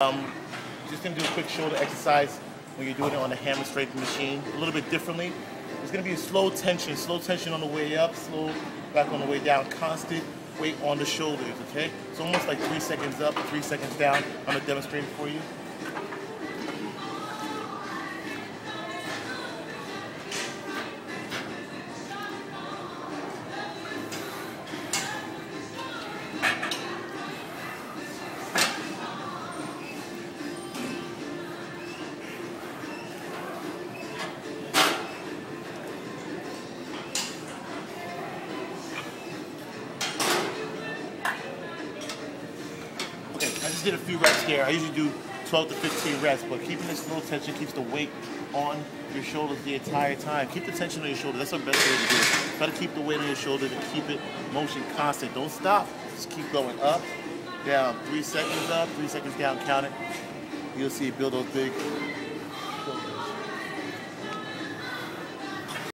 Um, just gonna do a quick shoulder exercise when you're doing it on the hammer strength machine, a little bit differently. It's gonna be a slow tension, slow tension on the way up, slow back on the way down, constant weight on the shoulders, okay? It's almost like three seconds up, three seconds down. I'm gonna demonstrate it for you. Just did a few reps here. I usually do 12 to 15 reps, but keeping this little tension keeps the weight on your shoulders the entire time. Keep the tension on your shoulder. That's the best way to do it. Try to keep the weight on your shoulder and keep it motion constant. Don't stop. Just keep going up, down. Three seconds up, three seconds down. Count it. You'll see it build those big